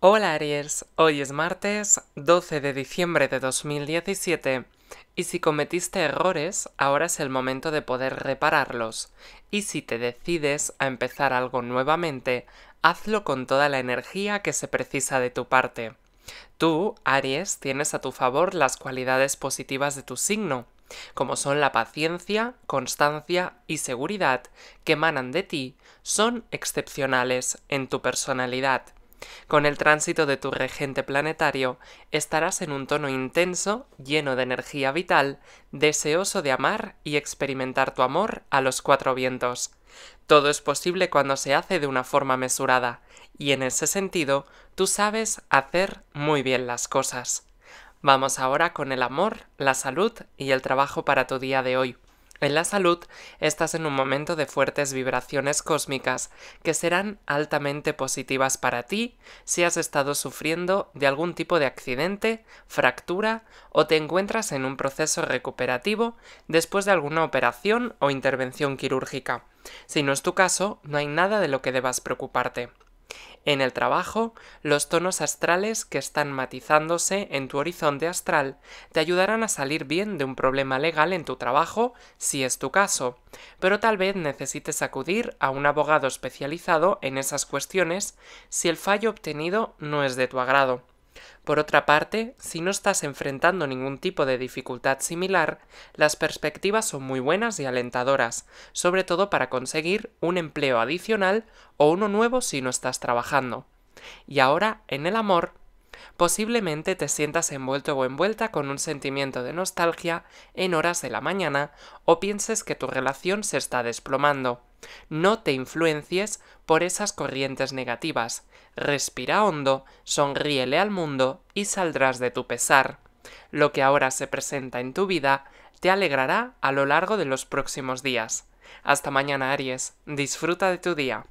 Hola Aries, hoy es martes 12 de diciembre de 2017 y si cometiste errores, ahora es el momento de poder repararlos. Y si te decides a empezar algo nuevamente, hazlo con toda la energía que se precisa de tu parte. Tú, Aries, tienes a tu favor las cualidades positivas de tu signo, como son la paciencia, constancia y seguridad que emanan de ti, son excepcionales en tu personalidad con el tránsito de tu regente planetario estarás en un tono intenso, lleno de energía vital, deseoso de amar y experimentar tu amor a los cuatro vientos. Todo es posible cuando se hace de una forma mesurada, y en ese sentido tú sabes hacer muy bien las cosas. Vamos ahora con el amor, la salud y el trabajo para tu día de hoy. En la salud estás en un momento de fuertes vibraciones cósmicas que serán altamente positivas para ti si has estado sufriendo de algún tipo de accidente, fractura o te encuentras en un proceso recuperativo después de alguna operación o intervención quirúrgica. Si no es tu caso, no hay nada de lo que debas preocuparte. En el trabajo, los tonos astrales que están matizándose en tu horizonte astral te ayudarán a salir bien de un problema legal en tu trabajo, si es tu caso, pero tal vez necesites acudir a un abogado especializado en esas cuestiones si el fallo obtenido no es de tu agrado. Por otra parte, si no estás enfrentando ningún tipo de dificultad similar, las perspectivas son muy buenas y alentadoras, sobre todo para conseguir un empleo adicional o uno nuevo si no estás trabajando. Y ahora, en el amor, Posiblemente te sientas envuelto o envuelta con un sentimiento de nostalgia en horas de la mañana o pienses que tu relación se está desplomando. No te influencies por esas corrientes negativas. Respira hondo, sonríele al mundo y saldrás de tu pesar. Lo que ahora se presenta en tu vida te alegrará a lo largo de los próximos días. Hasta mañana, Aries. Disfruta de tu día.